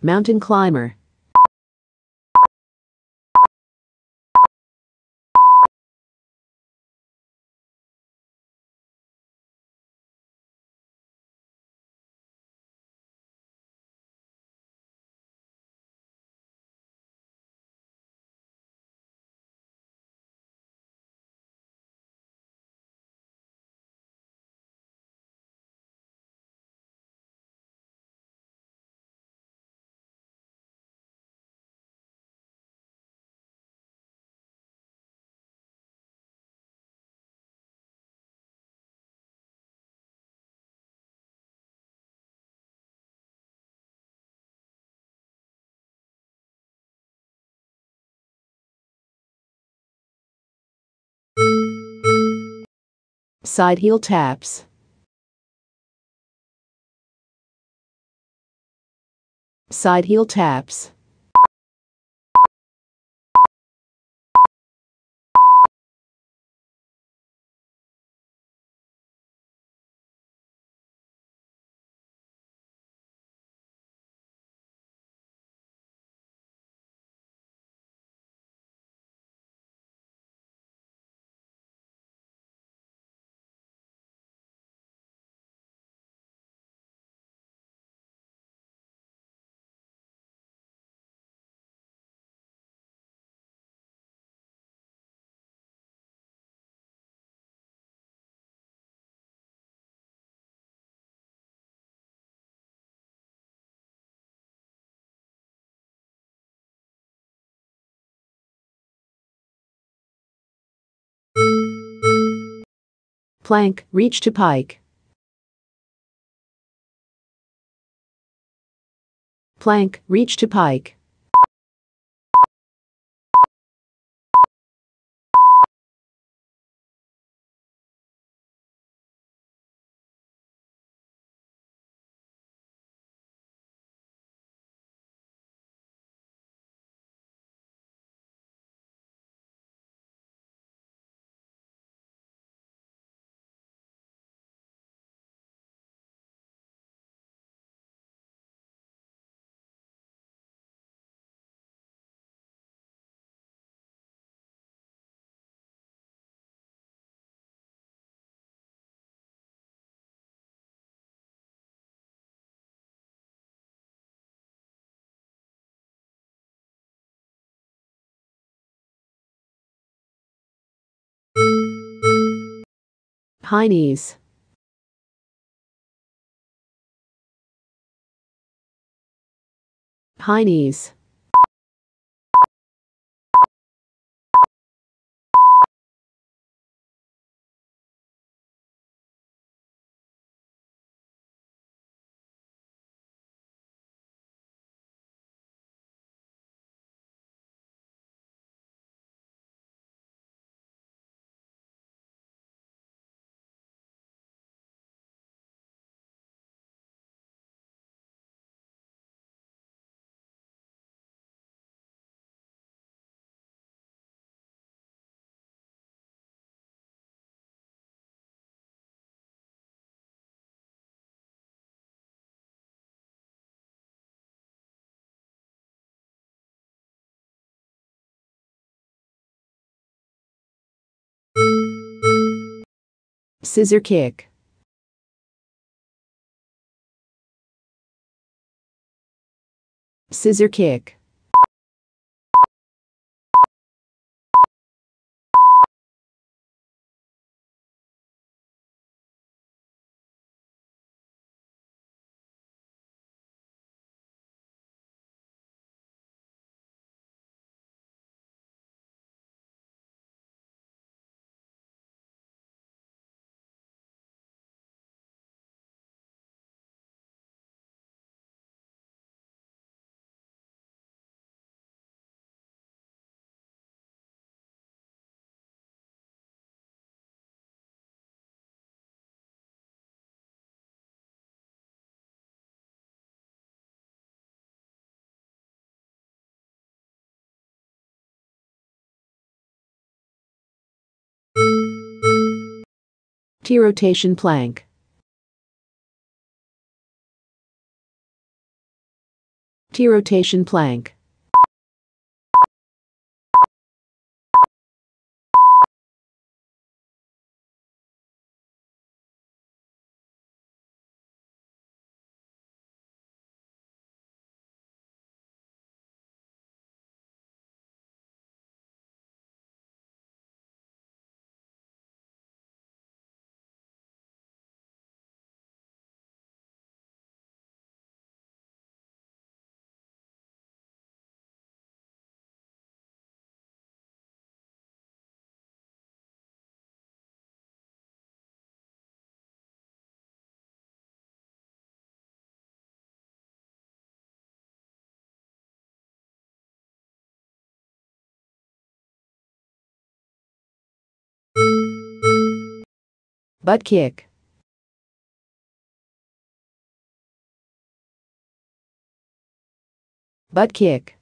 Mountain climber. Side heel taps. Side heel taps. Plank, reach to pike. Plank, reach to pike. High knees. Scissor kick. Scissor kick. T rotation plank. T-rotation plank. Butt kick. Butt kick.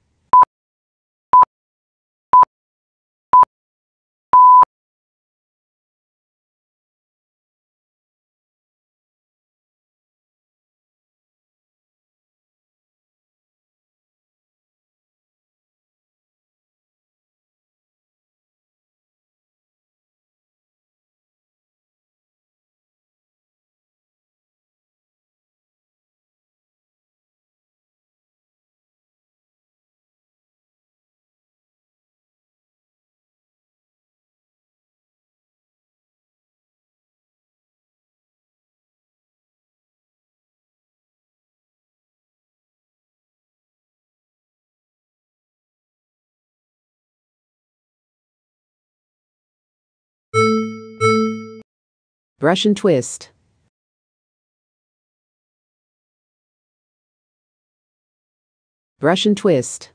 Russian twist. Russian twist.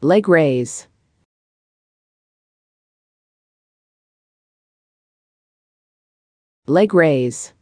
Leg raise. Leg raise.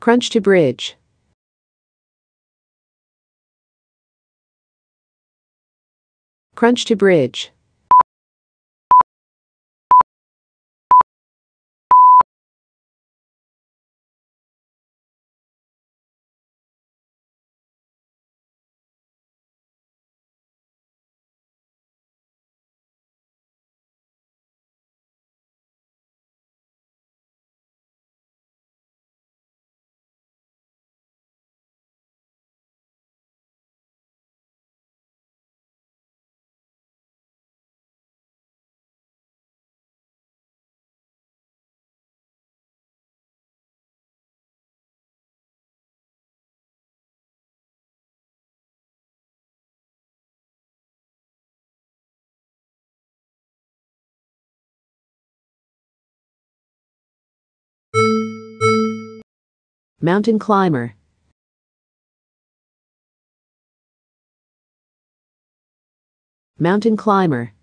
Crunch to bridge. Crunch to bridge. Mountain climber. Mountain climber.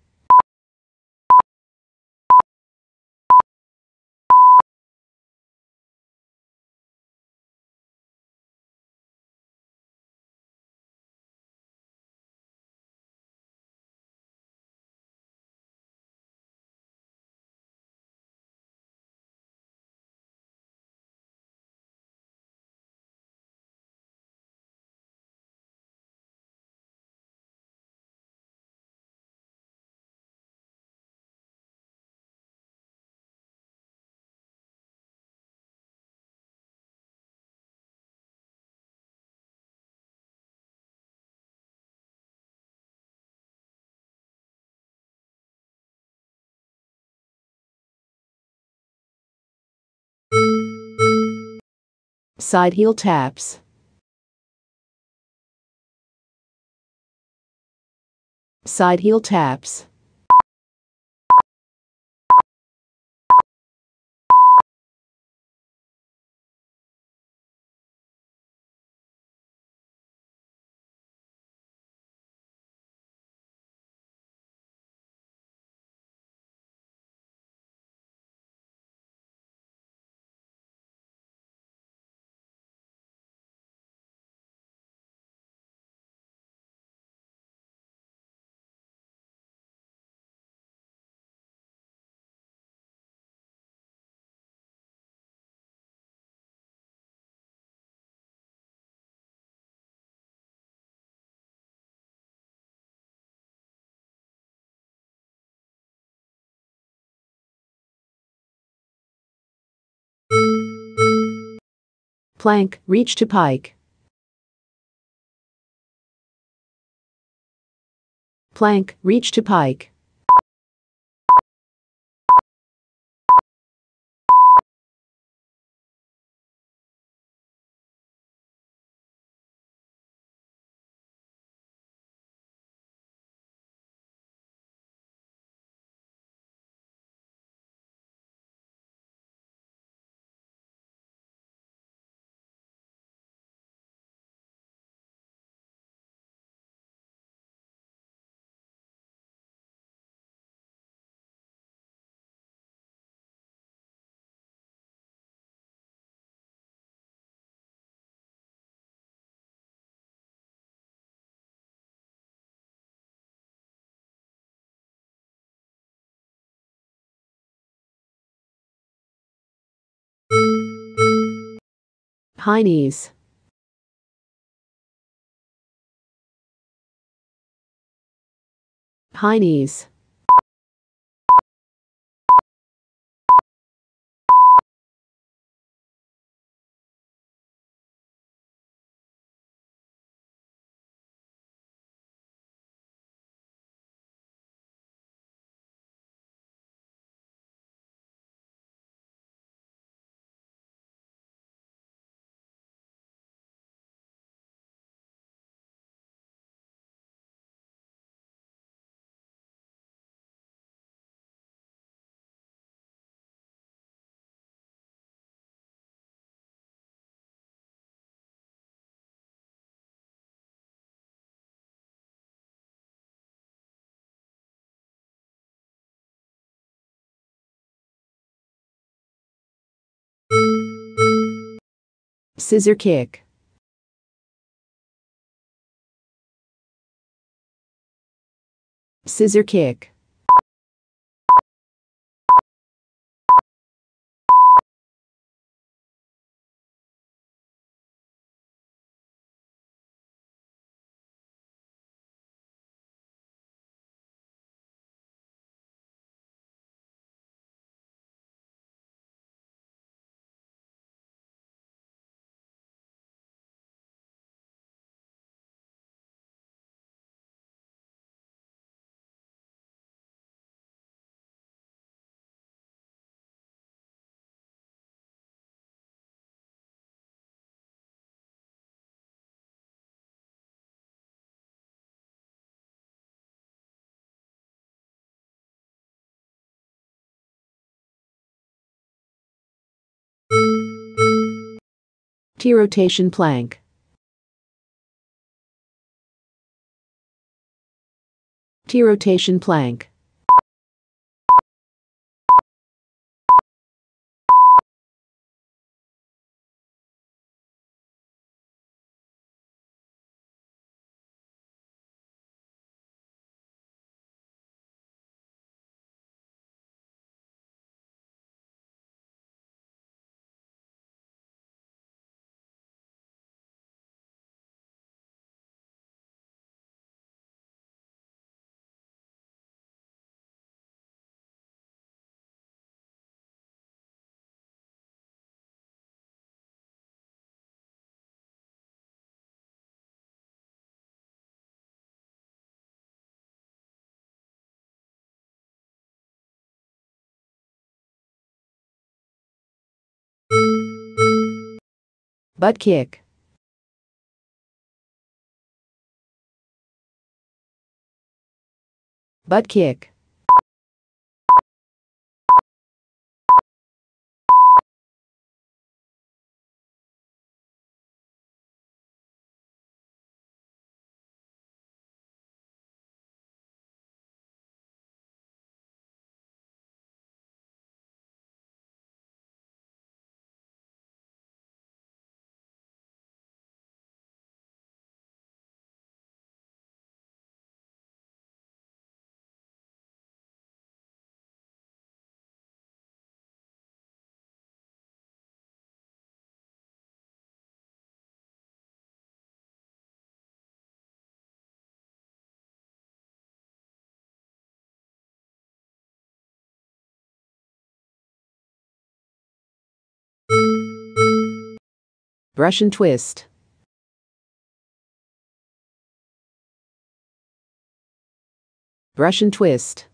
Side heel taps. Side heel taps. Plank, reach to pike. Plank, reach to pike. High knees. Scissor kick. Scissor kick. T rotation plank. T T-rotation plank. Butt kick. Butt kick. Russian twist. Russian twist.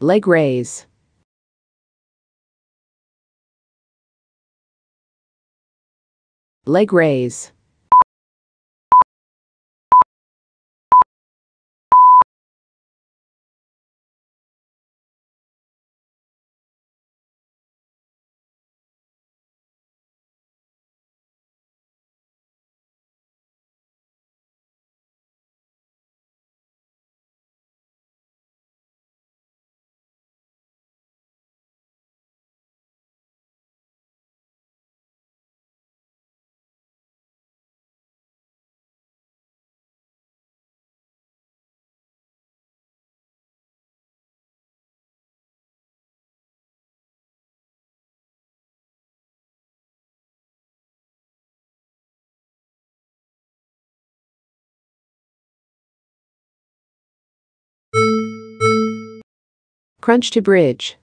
Leg raise. Leg raise. Crunch to bridge.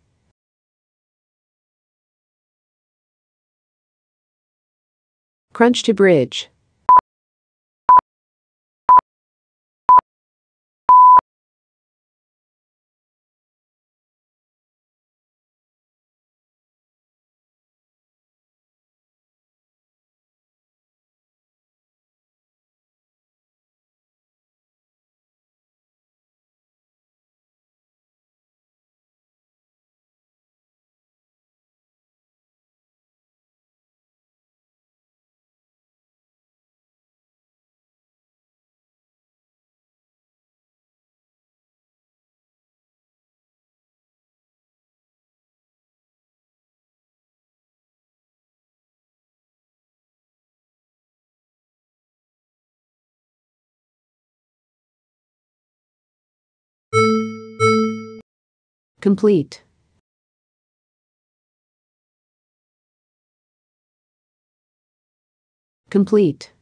Crunch to bridge. Complete. Complete.